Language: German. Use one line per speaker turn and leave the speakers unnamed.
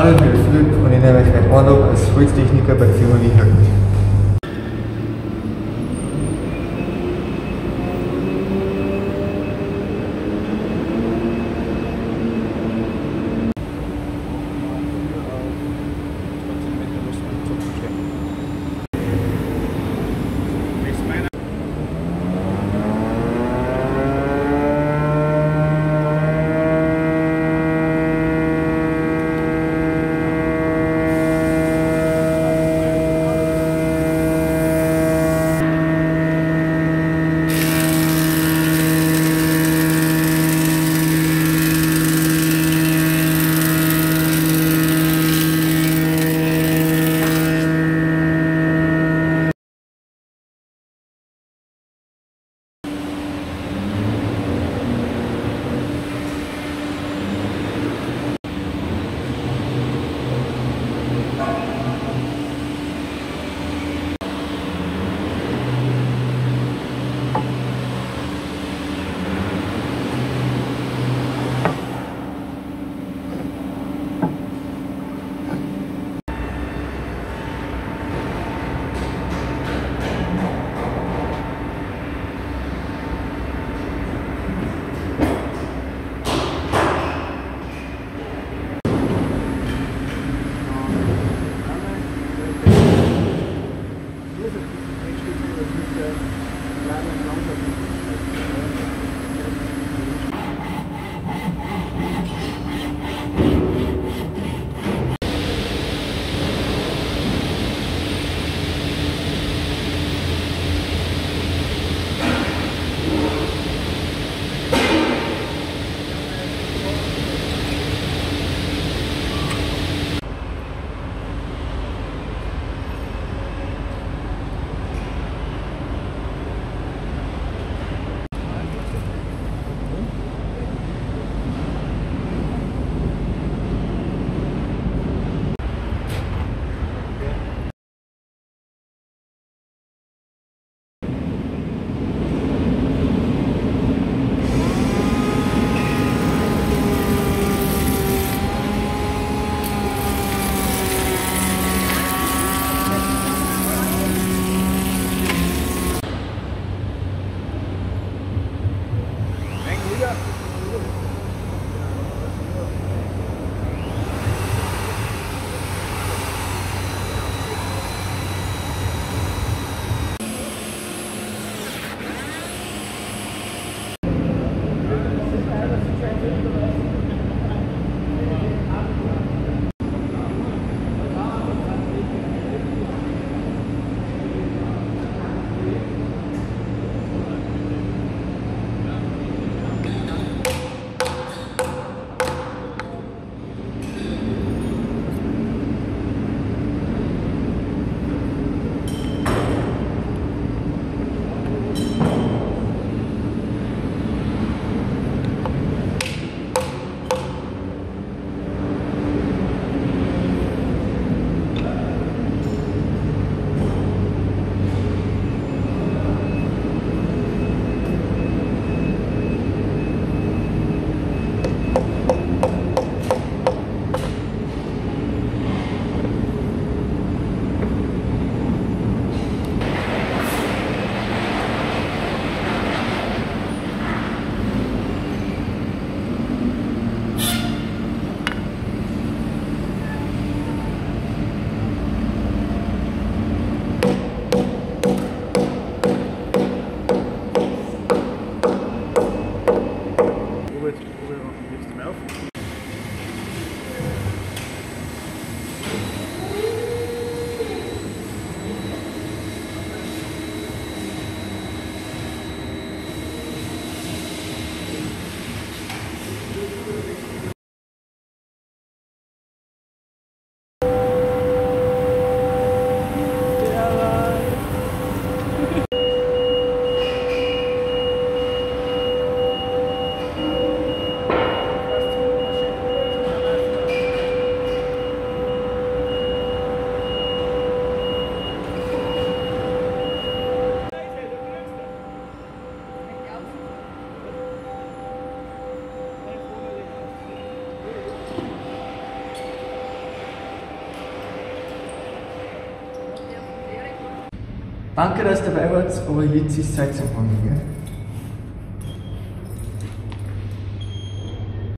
Ich bin Gelflüt und in der Öffentlichkeit Ordnung als Frühtechniker bei der Firma Wiehöck. We're on Danke, dass ihr dabei wart, aber jetzt ist Zeit zum Anfangen.